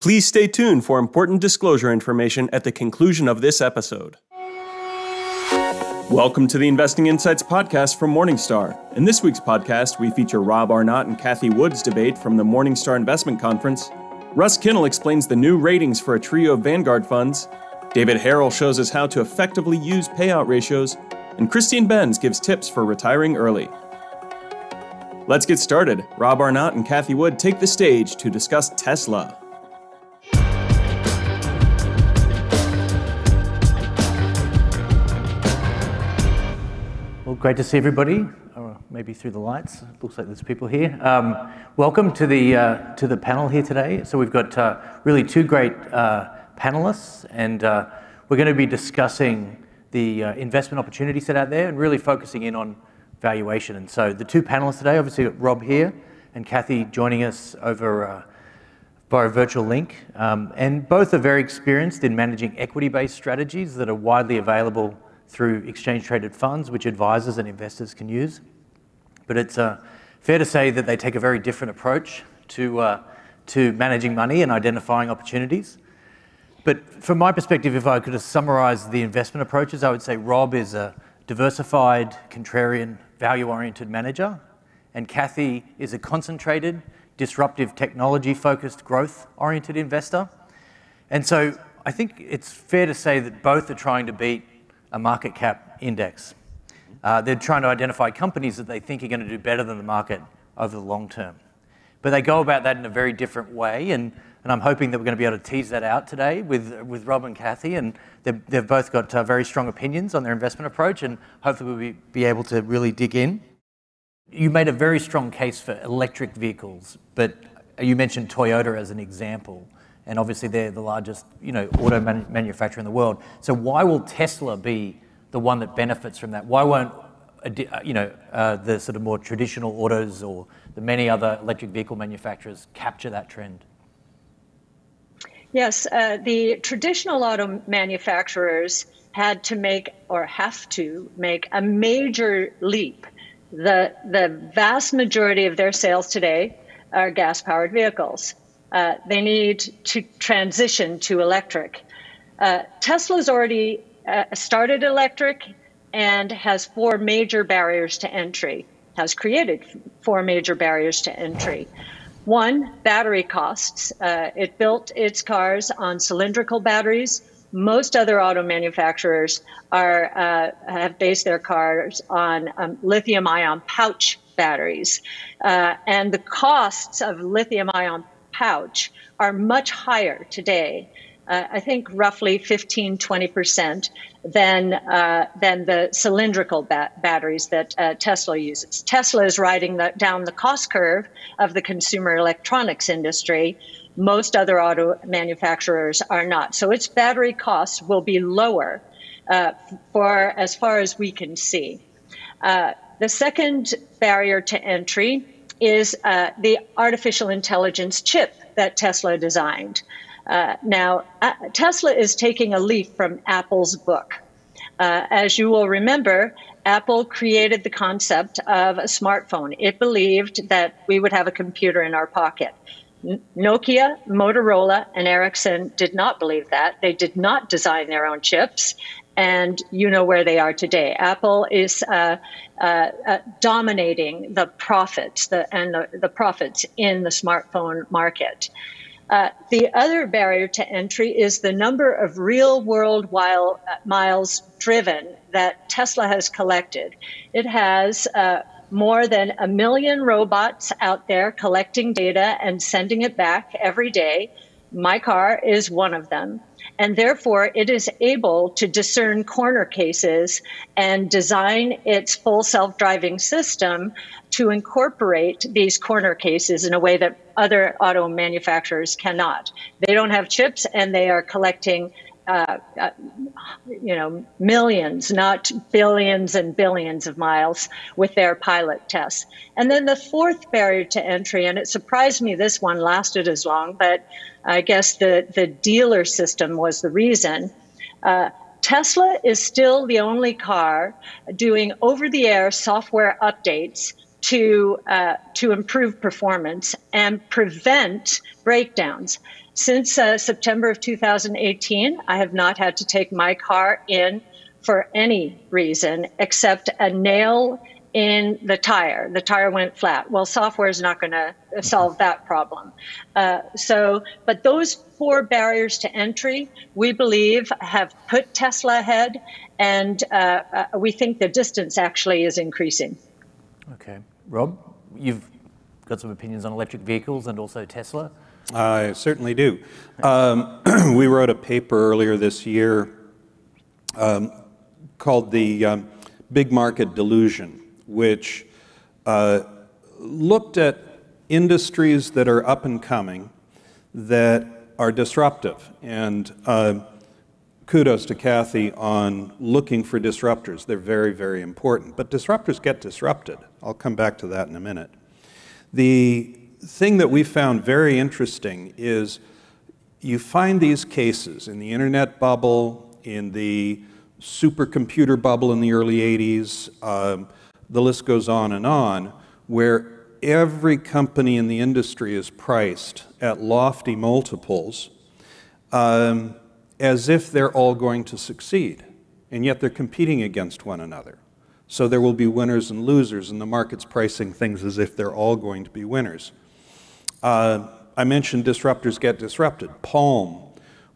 Please stay tuned for important disclosure information at the conclusion of this episode. Welcome to the Investing Insights podcast from Morningstar. In this week's podcast, we feature Rob Arnott and Cathie Wood's debate from the Morningstar Investment Conference. Russ Kinnel explains the new ratings for a trio of Vanguard funds. David Harrell shows us how to effectively use payout ratios. And Christine Benz gives tips for retiring early. Let's get started. Rob Arnott and Cathie Wood take the stage to discuss Tesla. Great to see everybody. Or maybe through the lights. It looks like there's people here. Um, welcome to the uh, to the panel here today. So we've got uh, really two great uh, panelists, and uh, we're going to be discussing the uh, investment opportunity set out there, and really focusing in on valuation. And so the two panelists today, obviously Rob here and Cathie joining us over uh, via virtual link, um, and both are very experienced in managing equity-based strategies that are widely available through exchange-traded funds, which advisors and investors can use. But it's uh, fair to say that they take a very different approach to, uh, to managing money and identifying opportunities. But from my perspective, if I could summarize the investment approaches, I would say Rob is a diversified, contrarian, value-oriented manager, and Cathie is a concentrated, disruptive, technology-focused, growth-oriented investor. And so I think it's fair to say that both are trying to beat a market cap index. Uh, they're trying to identify companies that they think are going to do better than the market over the long term. But they go about that in a very different way, and, and I'm hoping that we're going to be able to tease that out today with, with Rob and Cathie, And they've, both got uh, very strong opinions on their investment approach, and hopefully we'll be, be able to really dig in. You made a very strong case for electric vehicles, but you mentioned Toyota as an example and obviously they're the largest, you know, auto man- manufacturer in the world. So why will Tesla be the one that benefits from that? Why won't, uh, you know, uh, the sort of more traditional autos or the many other electric vehicle manufacturers capture that trend? Yes, uh, the traditional auto manufacturers had to make or have to make a major leap. The, the vast majority of their sales today are gas powered vehicles uh, they need to transition to electric. Uh, Tesla's already uh, started electric and has four major barriers to entry, has created four major barriers to entry. One, battery costs. Uh, it built its cars on cylindrical batteries. Most other auto manufacturers are, uh, have based their cars on um, lithium ion pouch batteries. Uh, and the costs of lithium ion pouch are much higher today. Uh, I think roughly 15, 20% than, uh, than the cylindrical ba- batteries that uh, Tesla uses. Tesla is riding the, down the cost curve of the consumer electronics industry. Most other auto manufacturers are not. So its battery costs will be lower uh, for as far as we can see. Uh, the second barrier to entry is uh, the artificial intelligence chip that Tesla designed. Uh, now, uh, Tesla is taking a leaf from Apple's book. Uh, as you will remember, Apple created the concept of a smartphone. It believed that we would have a computer in our pocket. Nokia, Motorola, and Ericsson did not believe that. They did not design their own chips and you know where they are today. Apple is uh, uh, uh, dominating the profits the, and the, the, profits in the smartphone market. Uh, the other barrier to entry is the number of real world while, uh, miles driven that Tesla has collected. It has uh, more than a million robots out there collecting data and sending it back every day. My car is one of them and therefore it is able to discern corner cases and design its full self-driving system to incorporate these corner cases in a way that other auto manufacturers cannot. They don't have chips and they are collecting uh, uh, you know, millions, not billions and billions of miles with their pilot tests. And then the fourth barrier to entry, and it surprised me this one lasted as long, but I guess the, the dealer system was the reason. Uh, Tesla is still the only car doing over the air software updates to, uh, to improve performance and prevent breakdowns. Since uh, September of 2018, I have not had to take my car in for any reason except a nail in the tire. The tire went flat. Well, software is not going to solve that problem. Uh, so, but those four barriers to entry, we believe, have put Tesla ahead, and uh, uh, we think the distance actually is increasing. Okay. Rob, you've got some opinions on electric vehicles and also Tesla? I certainly do. Um, we wrote a paper earlier this year um, called the um, Big Market Delusion, which uh, looked at industries that are up and coming that are disruptive. And uh, kudos to Cathie on looking for disruptors. They're very, very important. But disruptors get disrupted. I'll come back to that in a minute. The thing that we found very interesting is you find these cases in the internet bubble, in the supercomputer bubble in the early 80s, um, the list goes on and on, where every company in the industry is priced at lofty multiples um, as if they're all going to succeed, and yet they're competing against one another. So there will be winners and losers, and the market's pricing things as if they're all going to be winners. Uh, I mentioned disruptors get disrupted. Palm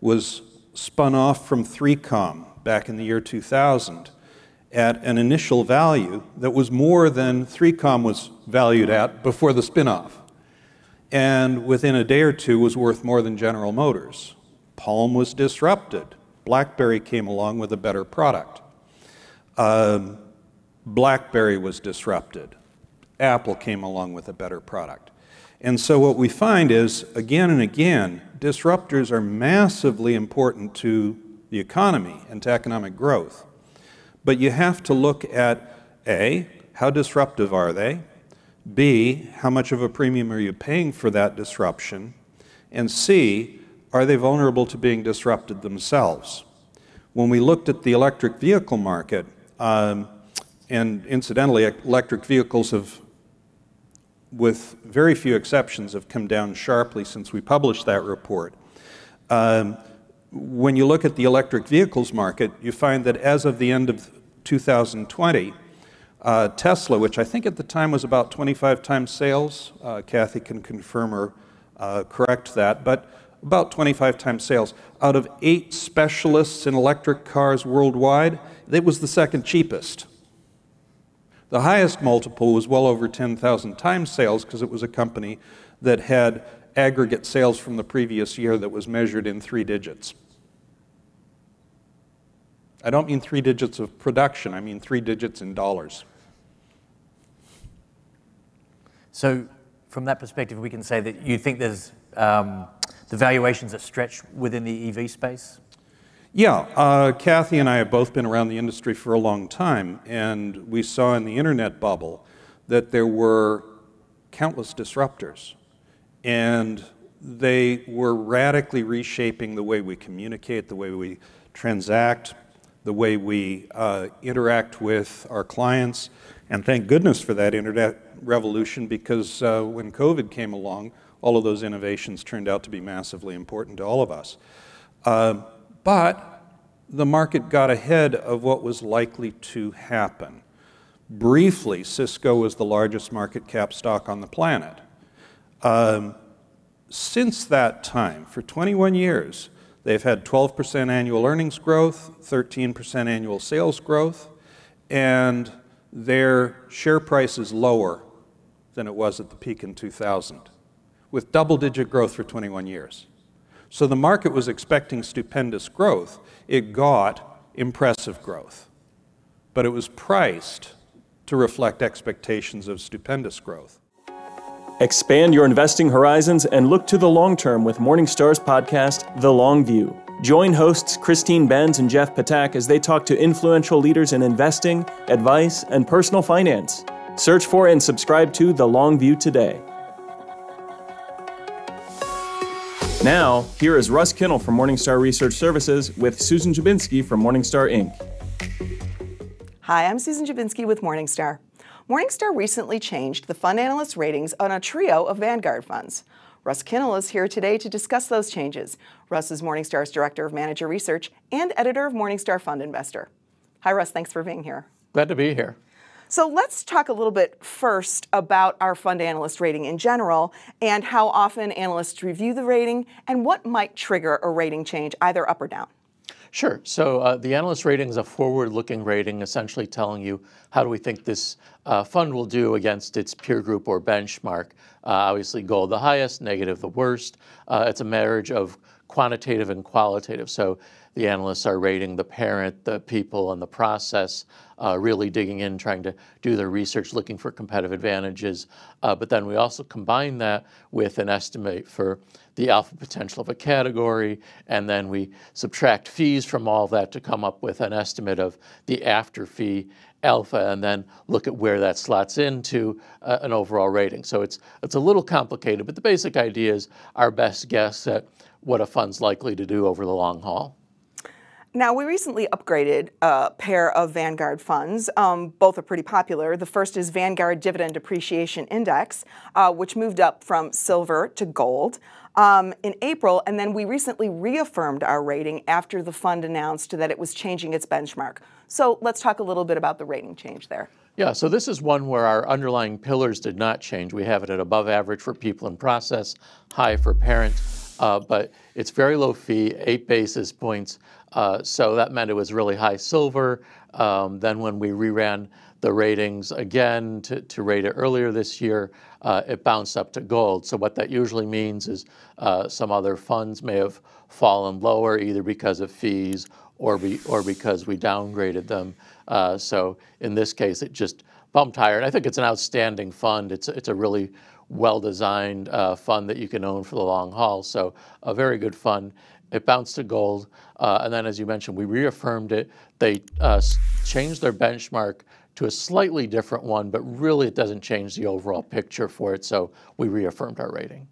was spun off from 3Com back in the year 2000 at an initial value that was more than 3Com was valued at before the spinoff. And within a day or two was worth more than General Motors. Palm was disrupted. BlackBerry came along with a better product. Um, BlackBerry was disrupted. Apple came along with a better product. And so what we find is, again and again, disruptors are massively important to the economy and to economic growth. But you have to look at A, how disruptive are they? B, how much of a premium are you paying for that disruption? And C, are they vulnerable to being disrupted themselves? When we looked at the electric vehicle market, um, and incidentally, electric vehicles have, with very few exceptions, have come down sharply since we published that report. Um, when you look at the electric vehicles market, you find that as of the end of 2020, uh, Tesla, which I think at the time was about 25 times sales, uh, Cathie can confirm or uh, correct that, but about 25 times sales. Out of eight specialists in electric cars worldwide, it was the second cheapest. The highest multiple was well over 10,000 times sales because it was a company that had aggregate sales from the previous year that was measured in three digits. I don't mean three digits of production, I mean three digits in dollars. So, from that perspective, we can say that you think there's um, the valuations are stretched within the EV space? Yeah, uh, Cathie and I have both been around the industry for a long time, and we saw in the internet bubble that there were countless disruptors, and they were radically reshaping the way we communicate, the way we transact, the way we uh, interact with our clients. And thank goodness for that internet revolution because uh, when COVID came along, all of those innovations turned out to be massively important to all of us. Uh, but the market got ahead of what was likely to happen. Briefly, Cisco was the largest market cap stock on the planet. Um, since that time, for 21 years, They've had 12% annual earnings growth, 13% annual sales growth, and their share price is lower than it was at the peak in 2000, with double digit growth for 21 years. So the market was expecting stupendous growth. It got impressive growth, but it was priced to reflect expectations of stupendous growth. Expand your investing horizons and look to the long term with Morningstar's podcast, The Long View. Join hosts Christine Benz and Jeff Ptak as they talk to influential leaders in investing, advice, and personal finance. Search for and subscribe to The Long View today. Now, here is Russ Kinnel from Morningstar Research Services with Susan Dziubinski from Morningstar Inc. Hi, I'm Susan Dziubinski with Morningstar. Morningstar recently changed the fund analyst ratings on a trio of Vanguard funds. Russ Kinnel is here today to discuss those changes. Russ is Morningstar's Director of Manager Research and editor of Morningstar Fund Investor. Hi, Russ. Thanks for being here. Glad to be here. So let's talk a little bit first about our fund analyst rating in general and how often analysts review the rating and what might trigger a rating change, either up or down. Sure. So uh, the analyst rating is a forward-looking rating, essentially telling you how do we think this uh, fund will do against its peer group or benchmark. Uh, obviously, gold the highest, negative the worst. Uh, it's a marriage of quantitative and qualitative. So the analysts are rating the parent, the people, and the process, uh, really digging in, trying to do their research, looking for competitive advantages. Uh, but then we also combine that with an estimate for the alpha potential of a category, and then we subtract fees from all that to come up with an estimate of the after fee alpha and then look at where that slots into uh, an overall rating. So it's, it's a little complicated, but the basic idea is our best guess at what a fund's likely to do over the long haul. Now, we recently upgraded a pair of Vanguard funds. Um, both are pretty popular. The first is Vanguard Dividend Appreciation Index, uh, which moved up from silver to gold um, in April. And then we recently reaffirmed our rating after the fund announced that it was changing its benchmark. So let's talk a little bit about the rating change there. Yeah, so this is one where our underlying pillars did not change. We have it at above average for people in process, high for parent, uh, but it's very low fee, eight basis points. Uh, so that meant it was really high silver. Um, then when we reran the ratings again to, to rate it earlier this year, uh, it bounced up to gold. So what that usually means is uh, some other funds may have fallen lower either because of fees or, be, or because we downgraded them. Uh, so in this case, it just bumped higher. And I think it's an outstanding fund. It's, it's a really well-designed uh, fund that you can own for the long haul. So a very good fund. It bounced to gold. Uh, and then, as you mentioned, we reaffirmed it. They uh, changed their benchmark to a slightly different one, but really it doesn't change the overall picture for it. So we reaffirmed our rating.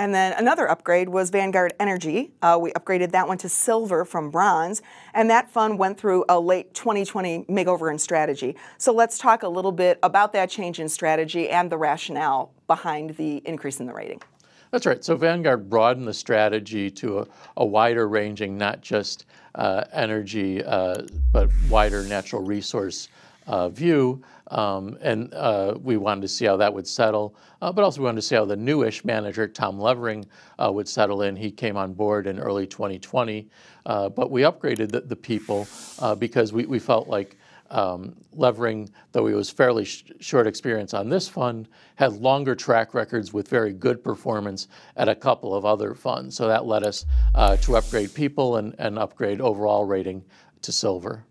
And then another upgrade was Vanguard Energy. Uh, we upgraded that one to silver from bronze, and that fund went through a late 2020 makeover in strategy. So let's talk a little bit about that change in strategy and the rationale behind the increase in the rating. That's right. So Vanguard broadened the strategy to a, a wider ranging, not just uh, energy, uh, but wider natural resource uh, view. Um, and uh, we wanted to see how that would settle, uh, but also we wanted to see how the newish manager, Tom Levering, uh, would settle in. He came on board in early 2020, uh, but we upgraded the, the people because we, we felt like um, Levering, though he was fairly sh short experience on this fund, had longer track records with very good performance at a couple of other funds. So that led us to upgrade people and, and upgrade overall rating to silver.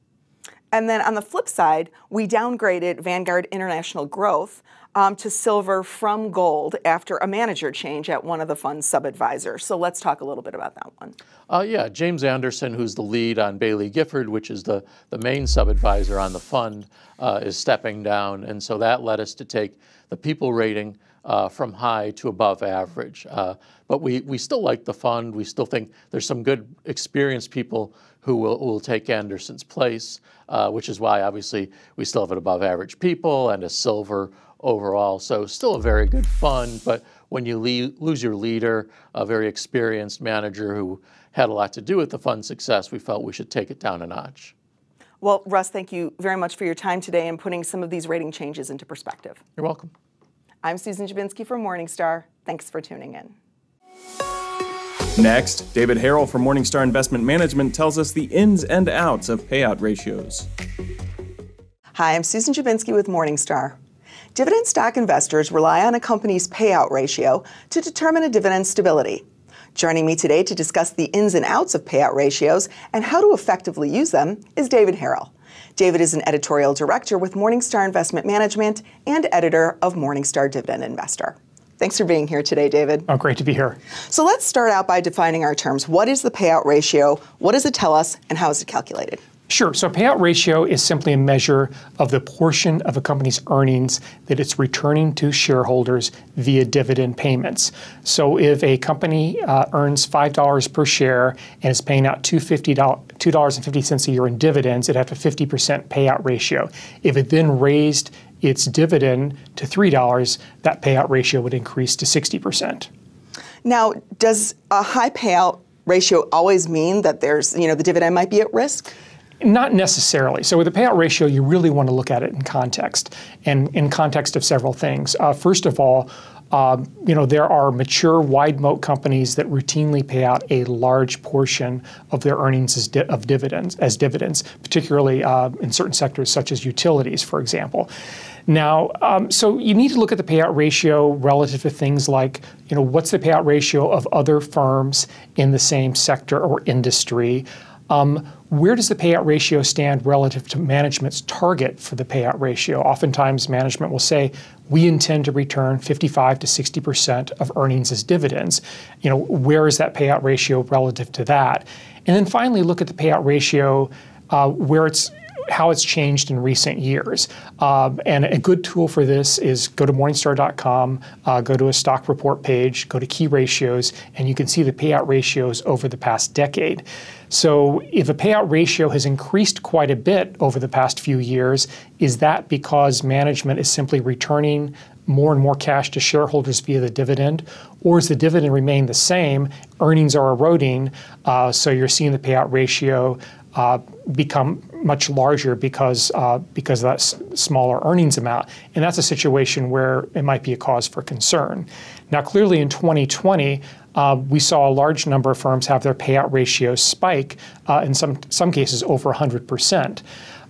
And then on the flip side, we downgraded Vanguard International Growth um, to silver from gold after a manager change at one of the fund's sub-advisors. So let's talk a little bit about that one. Uh, yeah, James Anderson, who's the lead on Baillie Gifford, which is the, the main sub-advisor on the fund, uh, is stepping down. And so that led us to take the people rating uh, from high to above average. Uh, but we, we still like the fund. We still think there's some good experienced people who will, will take Anderson's place, uh, which is why obviously we still have an above average people and a silver overall. So still a very good fund, but when you lose your leader, a very experienced manager who had a lot to do with the fund's success, we felt we should take it down a notch. Well, Russ, thank you very much for your time today and putting some of these rating changes into perspective. You're welcome. I'm Susan Dziubinski from Morningstar. Thanks for tuning in. Next, David Harrell from Morningstar Investment Management tells us the ins and outs of payout ratios. Hi, I'm Susan Dziubinski with Morningstar. Dividend stock investors rely on a company's payout ratio to determine a dividend stability. Joining me today to discuss the ins and outs of payout ratios and how to effectively use them is David Harrell. David is an editorial director with Morningstar Investment Management and editor of Morningstar Dividend Investor. Thanks for being here today, David. Oh, great to be here. So let's start out by defining our terms. What is the payout ratio? What does it tell us? And how is it calculated? Sure. So payout ratio is simply a measure of the portion of a company's earnings that it's returning to shareholders via dividend payments. So if a company uh, earns $5 per share and is paying out $2.50 a year in dividends, it has a 50% payout ratio. If it then raised its dividend to $3, that payout ratio would increase to 60%. Now, does a high payout ratio always mean that there's, you know, the dividend might be at risk? Not necessarily. So with a payout ratio, you really want to look at it in context, and in context of several things. Uh, first of all, um, you know, there are mature wide moat companies that routinely pay out a large portion of their earnings as di- of dividends as dividends, particularly uh, in certain sectors such as utilities, for example. Now, um, so you need to look at the payout ratio relative to things like, you know, what's the payout ratio of other firms in the same sector or industry? Um, where does the payout ratio stand relative to management's target for the payout ratio? Oftentimes, management will say, we intend to return 55 to 60 percent of earnings as dividends. You know, where is that payout ratio relative to that? And then finally, look at the payout ratio uh, where it's how it's changed in recent years. Um, and a good tool for this is go to Morningstar.com, uh, go to a stock report page, go to key ratios, and you can see the payout ratios over the past decade. So if a payout ratio has increased quite a bit over the past few years, is that because management is simply returning more and more cash to shareholders via the dividend, or is the dividend remain the same? Earnings are eroding, uh, so you're seeing the payout ratio uh, become much larger because uh, because of that smaller earnings amount, and that's a situation where it might be a cause for concern. Now, clearly, in 2020. Uh, we saw a large number of firms have their payout ratios spike, uh, in some some cases over 100 percent.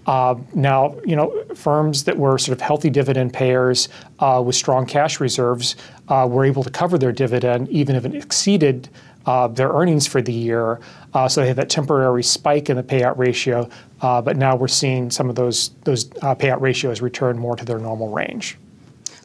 Uh, now, you know, firms that were sort of healthy dividend payers uh, with strong cash reserves uh, were able to cover their dividend even if it exceeded uh, their earnings for the year. Uh, so they had that temporary spike in the payout ratio, uh, but now we're seeing some of those those payout ratios return more to their normal range.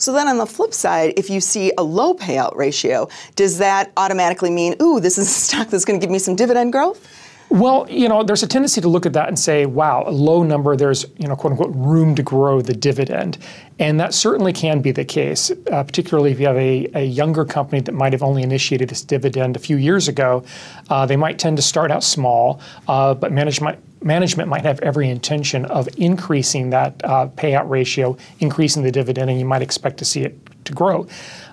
So then on the flip side, if you see a low payout ratio, does that automatically mean, ooh, this is a stock that's going to give me some dividend growth? Well, you know, there's a tendency to look at that and say, wow, a low number, there's, you know, quote unquote, room to grow the dividend. And that certainly can be the case, uh, particularly if you have a, a, younger company that might have only initiated this dividend a few years ago. Uh, they might tend to start out small, uh, but management management might have every intention of increasing that uh, payout ratio, increasing the dividend, and you might expect to see it to grow.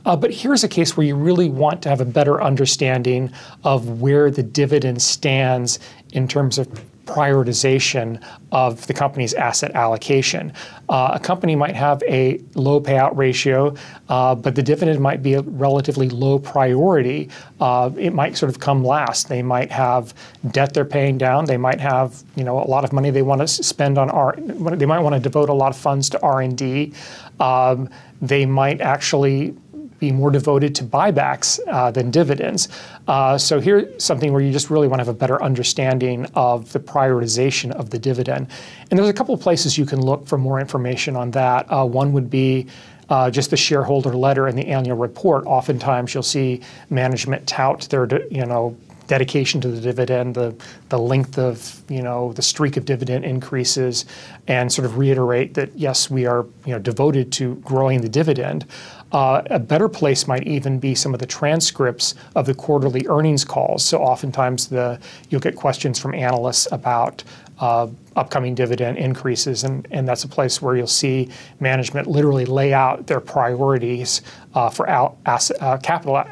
Uh, but here's a case where you really want to have a better understanding of where the dividend stands in terms of prioritization of the company's asset allocation. Uh, a company might have a low payout ratio, uh, but the dividend might be a relatively low priority. Uh, it might sort of come last. They might have debt they're paying down. They might have you know a lot of money they want to spend on R. They might want to devote a lot of funds to R and D. Um, they might actually be more devoted to buybacks uh, than dividends. Uh, so here's something where you just really want to have a better understanding of the prioritization of the dividend. And there's a couple of places you can look for more information on that. Uh, one would be uh, just the shareholder letter and the annual report. Oftentimes, you'll see management tout their, you know, dedication to the dividend, the the length of you know the streak of dividend increases, and sort of reiterate that yes, we are you know devoted to growing the dividend. Uh, a better place might even be some of the transcripts of the quarterly earnings calls. So oftentimes the you'll get questions from analysts about uh, upcoming dividend increases, and, and that's a place where you'll see management literally lay out their priorities uh, for al- asset, uh, capital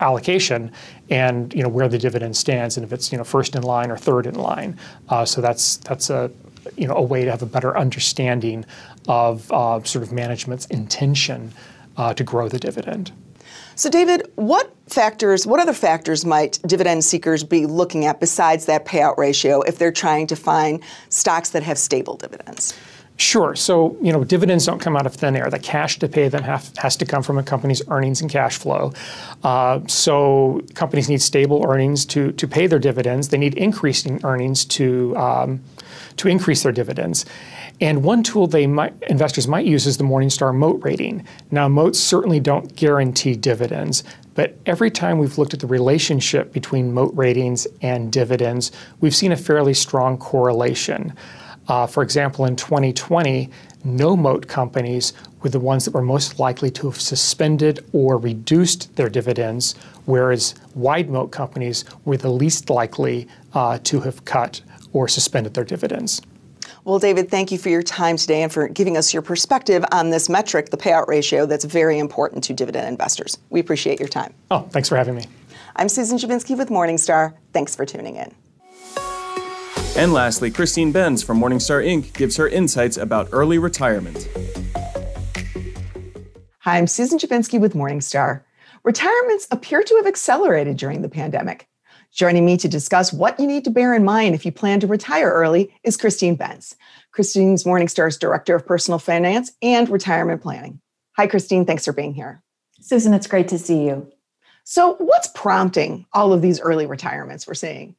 allocation and you know where the dividend stands and if it's you know first in line or third in line. Uh, so that's that's a you know a way to have a better understanding of uh, sort of management's intention uh, to grow the dividend. So, David, what factors, what other factors might dividend seekers be looking at besides that payout ratio if they're trying to find stocks that have stable dividends? Sure. So, you know, dividends don't come out of thin air. The cash to pay them have, has to come from a company's earnings and cash flow. Uh, so, companies need stable earnings to, to pay their dividends. They need increasing earnings to, um, to increase their dividends. And one tool they might, investors might use is the Morningstar Moat rating. Now, moats certainly don't guarantee dividends, but every time we've looked at the relationship between moat ratings and dividends, we've seen a fairly strong correlation. Uh, for example, in 2020, no moat companies were the ones that were most likely to have suspended or reduced their dividends, whereas wide moat companies were the least likely uh, to have cut or suspended their dividends. Well, David, thank you for your time today and for giving us your perspective on this metric, the payout ratio, that's very important to dividend investors. We appreciate your time. Oh, thanks for having me. I'm Susan Dziubinski with Morningstar. Thanks for tuning in. And lastly, Christine Benz from Morningstar Inc. gives her insights about early retirement. Hi, I'm Susan Dziubinski with Morningstar. Retirements appear to have accelerated during the pandemic. Joining me to discuss what you need to bear in mind if you plan to retire early is Christine Benz. Christine's Morningstar's Director of Personal Finance and Retirement Planning. Hi, Christine. Thanks for being here. Susan, it's great to see you. So, what's prompting all of these early retirements we're seeing?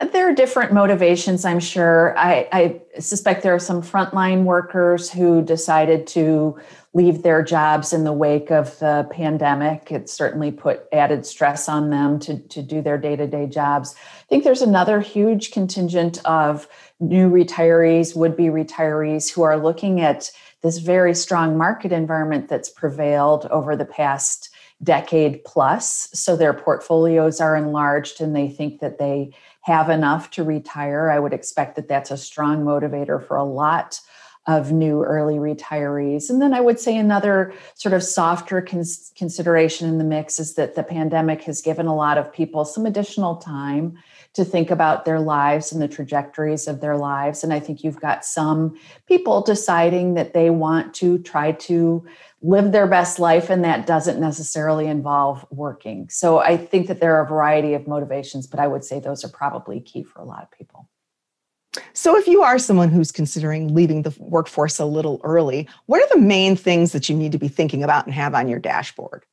There are different motivations, I'm sure. I, I, suspect there are some frontline workers who decided to leave their jobs in the wake of the pandemic. It certainly put added stress on them to, to do their day to day jobs. I think there's another huge contingent of new retirees, would be retirees, who are looking at this very strong market environment that's prevailed over the past decade plus. So their portfolios are enlarged and they think that they have enough to retire. I would expect that that's a strong motivator for a lot of new early retirees. And then I would say another sort of softer cons- consideration in the mix is that the pandemic has given a lot of people some additional time to think about their lives and the trajectories of their lives. And I think you've got some people deciding that they want to try to live their best life, and that doesn't necessarily involve working. So I think that there are a variety of motivations, but I would say those are probably key for a lot of people. So, if you are someone who's considering leaving the workforce a little early, what are the main things that you need to be thinking about and have on your dashboard?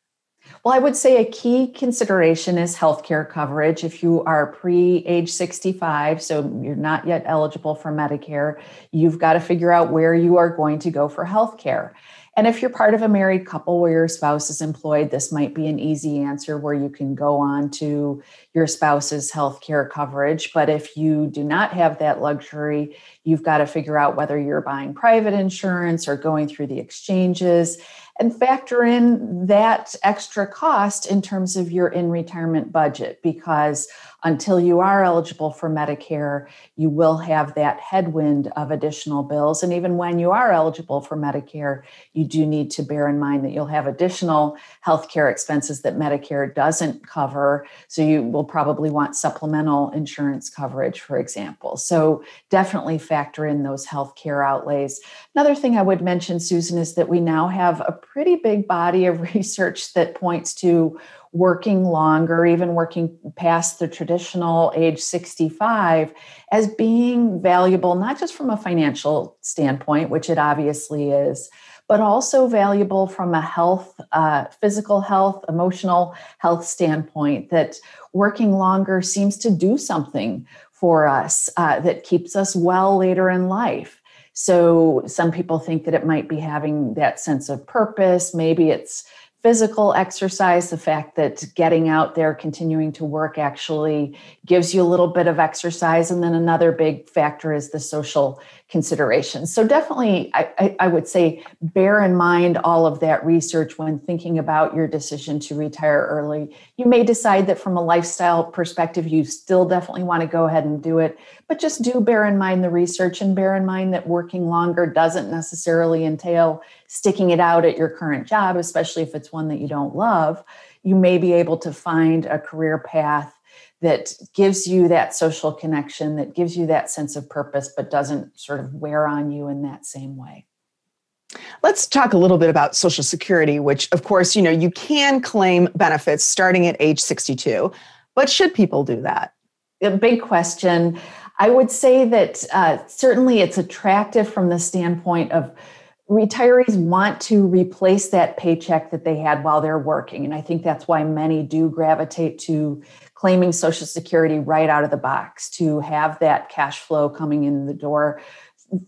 Well, I would say a key consideration is healthcare coverage. If you are pre age 65, so you're not yet eligible for Medicare, you've got to figure out where you are going to go for healthcare. And if you're part of a married couple where your spouse is employed, this might be an easy answer where you can go on to your spouse's health care coverage. But if you do not have that luxury, you've got to figure out whether you're buying private insurance or going through the exchanges and factor in that extra cost in terms of your in retirement budget because until you are eligible for Medicare, you will have that headwind of additional bills. And even when you are eligible for Medicare, you do need to bear in mind that you'll have additional health care expenses that Medicare doesn't cover. So you will probably want supplemental insurance coverage, for example. So definitely factor in those health care outlays. Another thing I would mention, Susan, is that we now have a pretty big body of research that points to working longer, even working past the traditional age 65, as being valuable, not just from a financial standpoint, which it obviously is, but also valuable from a health, uh, physical health, emotional health standpoint, that working longer seems to do something for us uh, that keeps us well later in life. So some people think that it might be having that sense of purpose. Maybe it's physical exercise, the fact that getting out there, continuing to work actually gives you a little bit of exercise. And then another big factor is the social considerations. So definitely, I, I, I, would say bear in mind all of that research when thinking about your decision to retire early. You may decide that from a lifestyle perspective, you still definitely want to go ahead and do it, but just do bear in mind the research and bear in mind that working longer doesn't necessarily entail sticking it out at your current job, especially if it's one that you don't love. You may be able to find a career path that gives you that social connection, that gives you that sense of purpose, but doesn't sort of wear on you in that same way. Let's talk a little bit about Social Security, which, of course, you know, you can claim benefits starting at age 62, but should people do that? A big question. I would say that uh, certainly it's attractive from the standpoint of retirees want to replace that paycheck that they had while they're working. And I think that's why many do gravitate to claiming Social Security right out of the box to have that cash flow coming in the door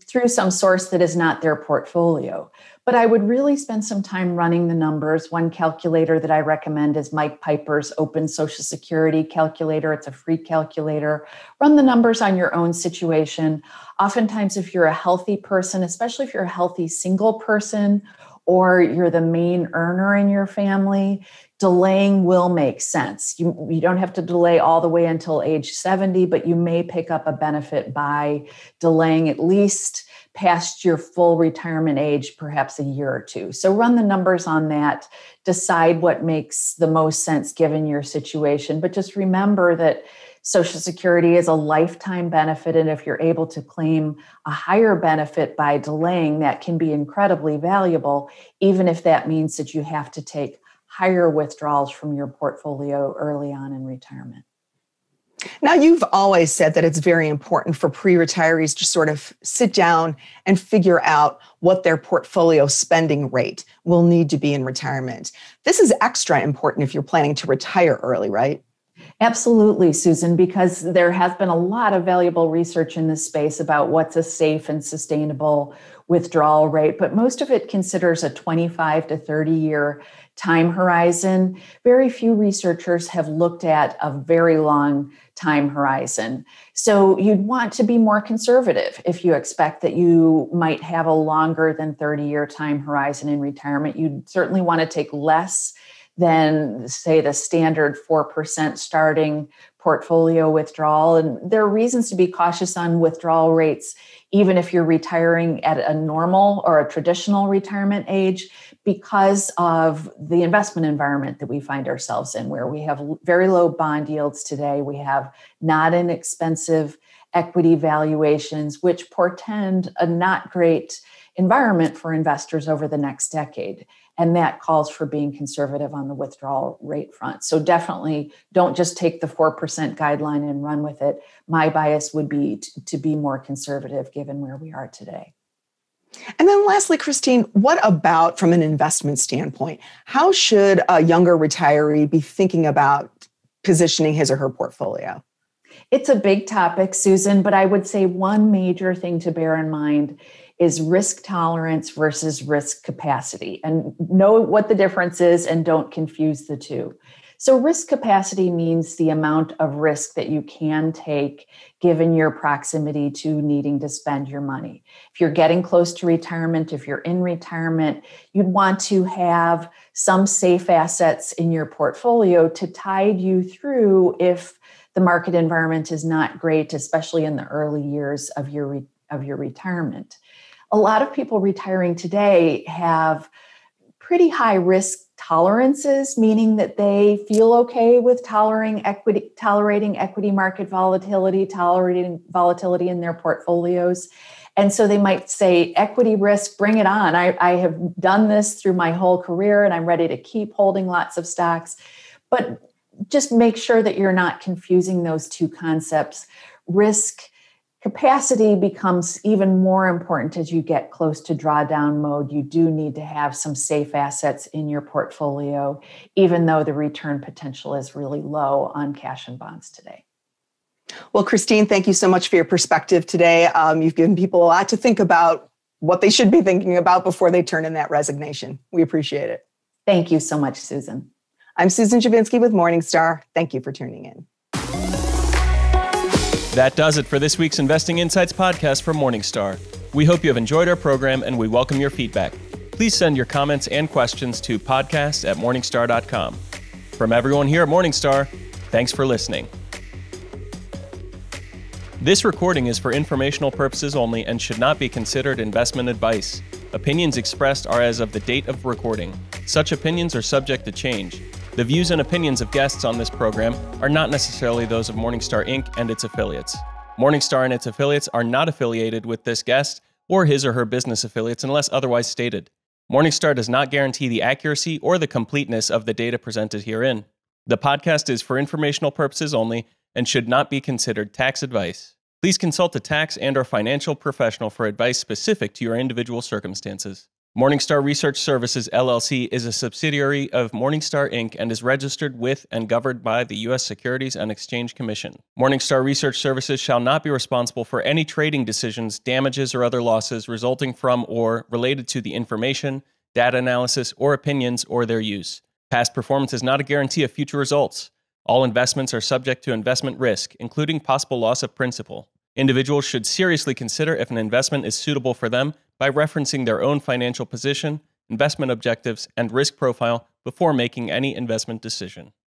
through some source that is not their portfolio. But I would really spend some time running the numbers. One calculator that I recommend is Mike Piper's Open Social Security calculator. It's a free calculator. Run the numbers on your own situation. Oftentimes, if you're a healthy person, especially if you're a healthy single person, or you're the main earner in your family, delaying will make sense. You, you don't have to delay all the way until age 70, but you may pick up a benefit by delaying at least past your full retirement age, perhaps a year or two. So run the numbers on that, decide what makes the most sense given your situation. But just remember that Social Security is a lifetime benefit. And if you're able to claim a higher benefit by delaying, that can be incredibly valuable, even if that means that you have to take higher withdrawals from your portfolio early on in retirement. Now, you've always said that it's very important for pre retirees to sort of sit down and figure out what their portfolio spending rate will need to be in retirement. This is extra important if you're planning to retire early, right? Absolutely, Susan, because there has been a lot of valuable research in this space about what's a safe and sustainable withdrawal rate, but most of it considers a 25 to 30 year time horizon. Very few researchers have looked at a very long time horizon. So you'd want to be more conservative if you expect that you might have a longer than 30 year time horizon in retirement. You'd certainly want to take less than, say, the standard 4% starting portfolio withdrawal. And there are reasons to be cautious on withdrawal rates, even if you're retiring at a normal or a traditional retirement age because of the investment environment that we find ourselves in, where we have very low bond yields today. We have not inexpensive equity valuations, which portend a not great environment for investors over the next decade. And that calls for being conservative on the withdrawal rate front. So definitely don't just take the 4% guideline and run with it. My bias would be to, to be more conservative given where we are today. And then lastly, Christine, what about from an investment standpoint? How should a younger retiree be thinking about positioning his or her portfolio? It's a big topic, Susan, but I would say one major thing to bear in mind is risk tolerance versus risk capacity. And know what the difference is and don't confuse the two. So, risk capacity means the amount of risk that you can take given your proximity to needing to spend your money. If you're getting close to retirement, if you're in retirement, you'd want to have some safe assets in your portfolio to tide you through if the market environment is not great, especially in the early years of your, of your retirement. A lot of people retiring today have pretty high risk tolerances, meaning that they feel okay with tolerating equity, tolerating equity market volatility, tolerating volatility in their portfolios. And so they might say, equity risk, bring it on. I, I have done this through my whole career and I'm ready to keep holding lots of stocks. But just make sure that you're not confusing those two concepts. Risk capacity becomes even more important as you get close to drawdown mode. You do need to have some safe assets in your portfolio, even though the return potential is really low on cash and bonds today. Well, Christine, thank you so much for your perspective today. Um, you've given people a lot to think about what they should be thinking about before they turn in that resignation. We appreciate it. Thank you so much, Susan. I'm Susan Dziubinski with Morningstar. Thank you for tuning in. That does it for this week's Investing Insights podcast from Morningstar. We hope you have enjoyed our program and we welcome your feedback. Please send your comments and questions to podcast at morningstar.com. From everyone here at Morningstar, thanks for listening. This recording is for informational purposes only and should not be considered investment advice. Opinions expressed are as of the date of recording. Such opinions are subject to change. The views and opinions of guests on this program are not necessarily those of Morningstar Inc. and its affiliates. Morningstar and its affiliates are not affiliated with this guest or his or her business affiliates unless otherwise stated. Morningstar does not guarantee the accuracy or the completeness of the data presented herein. The podcast is for informational purposes only and should not be considered tax advice. Please consult a tax and or financial professional for advice specific to your individual circumstances. Morningstar Research Services LLC is a subsidiary of Morningstar Inc. and is registered with and governed by the U.S. Securities and Exchange Commission. Morningstar Research Services shall not be responsible for any trading decisions, damages, or other losses resulting from or related to the information, data analysis, or opinions or their use. Past performance is not a guarantee of future results. All investments are subject to investment risk, including possible loss of principal. Individuals should seriously consider if an investment is suitable for them by referencing their own financial position, investment objectives, and risk profile before making any investment decision.